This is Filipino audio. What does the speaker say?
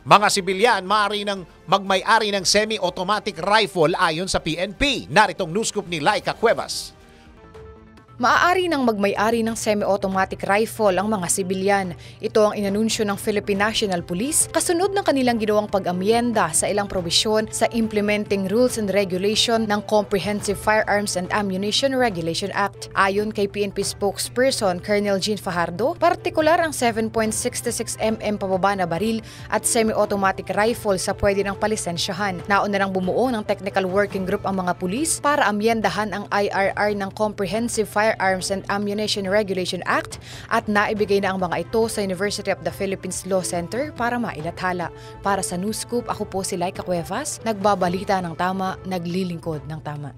Mga sibilyan maaari ng magmay-ari ng semi-automatic rifle ayon sa PNP. Naritong news scoop ni Laika Cuevas. Maaari ng magmay-ari ng semi-automatic rifle ang mga sibilyan. Ito ang inanunsyo ng Philippine National Police kasunod ng kanilang ginawang pag-amyenda sa ilang probisyon sa Implementing Rules and Regulation ng Comprehensive Firearms and Ammunition Regulation Act. Ayon kay PNP spokesperson Colonel Jean Fajardo, partikular ang 7.66mm pababa na baril at semi-automatic rifle sa pwede ng palisensyahan. Nauna nang bumuo ng technical working group ang mga pulis para amyendahan ang IRR ng Comprehensive Firearms and Ammunition Regulation Act at naibigay na ang mga ito sa University of the Philippines Law Center para mailathala. Para sa News Scoop, ako po si Laika Cuevas, nagbabalita ng tama, naglilingkod ng tama.